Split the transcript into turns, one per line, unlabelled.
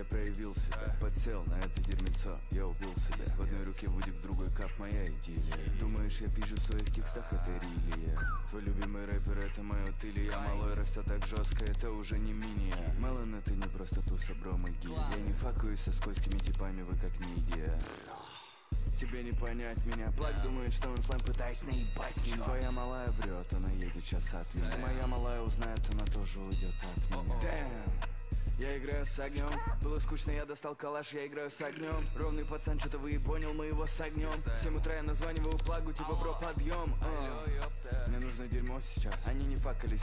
Я проявил себя, подсел на это дерьмецо. Я убил себя В одной руке вудик, в другой кап моя идиллия. Думаешь, я пишу в своих текстах, это рилия Твой любимый рэпер, это мой утыли Я малой растет так жестко, это уже не миния. Мелан, это не просто туса, бро, могил Я не факаюсь со скользкими типами, вы как мидия. Тебе не понять меня. Плак думает, что он слайм, пытаясь наебать меня. Твоя малая врет, она едет час от меня. Моя малая узнает, она тоже уйдет от меня. Я играю с огнем. Было скучно, я достал калаш, я играю с огнем. Ровный пацан, что-то вы и понял, мы его согнем В 7 утра я названиваю плагу, типа бро, подъем а. Мне нужно дерьмо сейчас. Они не факались